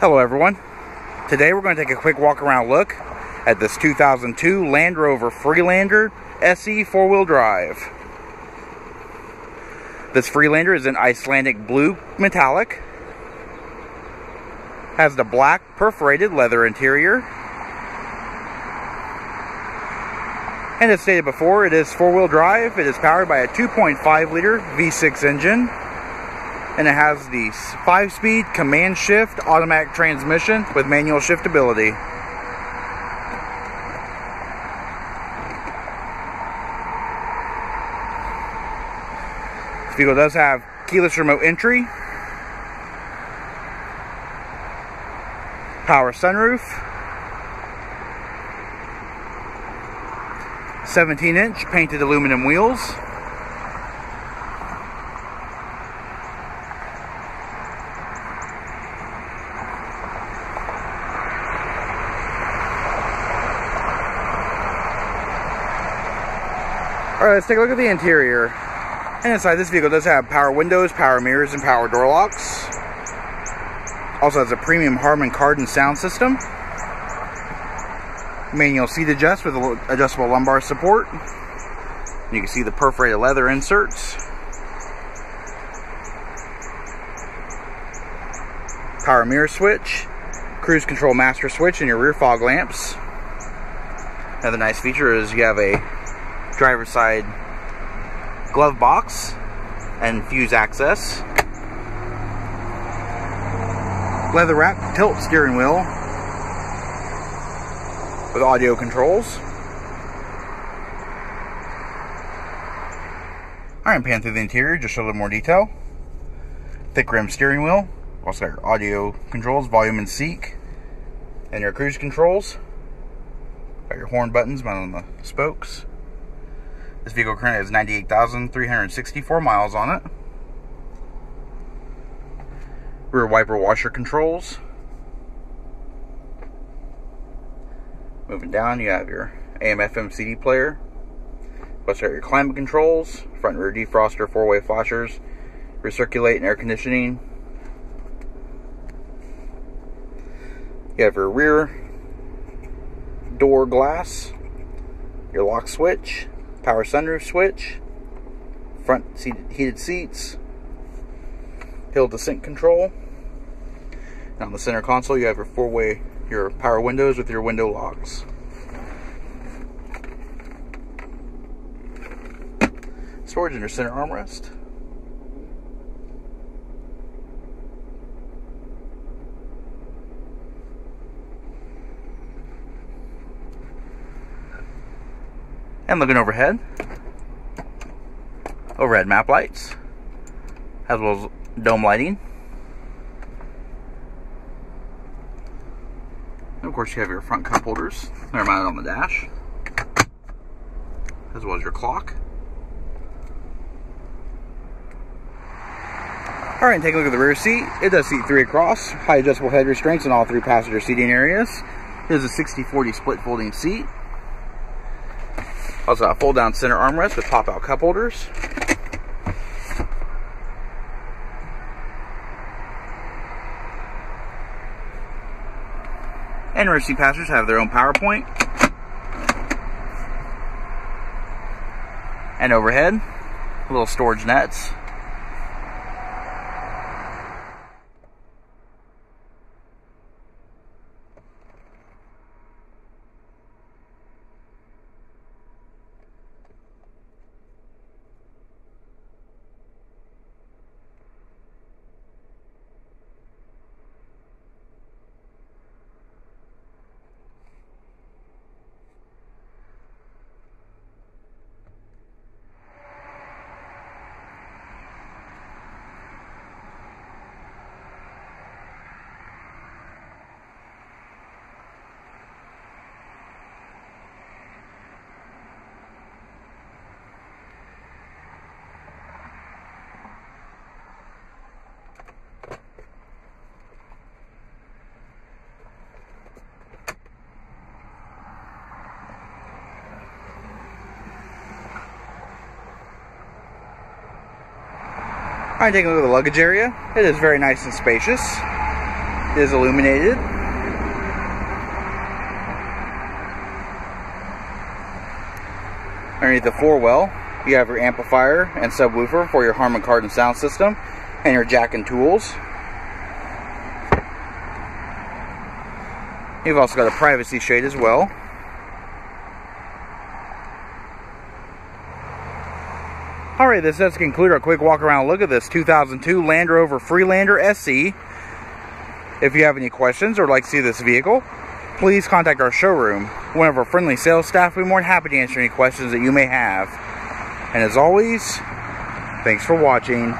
Hello everyone. Today we're going to take a quick walk around look at this 2002 Land Rover Freelander SE four-wheel drive. This Freelander is in Icelandic blue metallic. Has the black perforated leather interior. And as stated before, it is four-wheel drive. It is powered by a 2.5 liter V6 engine and it has the 5-speed command shift automatic transmission with manual shiftability. This vehicle does have keyless remote entry, power sunroof, 17 inch painted aluminum wheels, Alright, let's take a look at the interior. And inside this vehicle does have power windows, power mirrors, and power door locks. Also has a premium Harman Kardon sound system. Manual seat adjust with adjustable lumbar support. You can see the perforated leather inserts. Power mirror switch. Cruise control master switch and your rear fog lamps. Another nice feature is you have a driver's side glove box and fuse access. Leather wrap tilt steering wheel with audio controls. Alright, pan through the interior, just a little more detail. Thick rim steering wheel. Also got your audio controls, volume and seek. And your cruise controls. Got your horn buttons mounted on the spokes. This vehicle currently has 98,364 miles on it. Rear wiper washer controls. Moving down, you have your AM FM CD player. Plus, your climate controls, front rear defroster, four way flashers, recirculate and air conditioning. You have your rear door glass, your lock switch, power sunroof switch, front seat, heated seats, hill descent control. And on the center console, you have your four-way, your power windows with your window locks. Storage in your center armrest. And looking overhead, overhead map lights, as well as dome lighting. And of course, you have your front cup holders. They're mounted on the dash, as well as your clock. All right, take a look at the rear seat. It does seat three across, high adjustable head restraints in all three passenger seating areas. It is a 60-40 split folding seat. Also a fold down center armrest with pop out cup holders. And seat passengers have their own power point. And overhead, little storage nets. Alright, taking a look at the luggage area. It is very nice and spacious. It is illuminated. Underneath the floor well, you have your amplifier and subwoofer for your Harman Kardon sound system and your jack and tools. You've also got a privacy shade as well. Alright, this does conclude our quick walk around look at this 2002 Land Rover Freelander SE. If you have any questions or like to see this vehicle, please contact our showroom. One of our friendly sales staff will be more than happy to answer any questions that you may have. And as always, thanks for watching.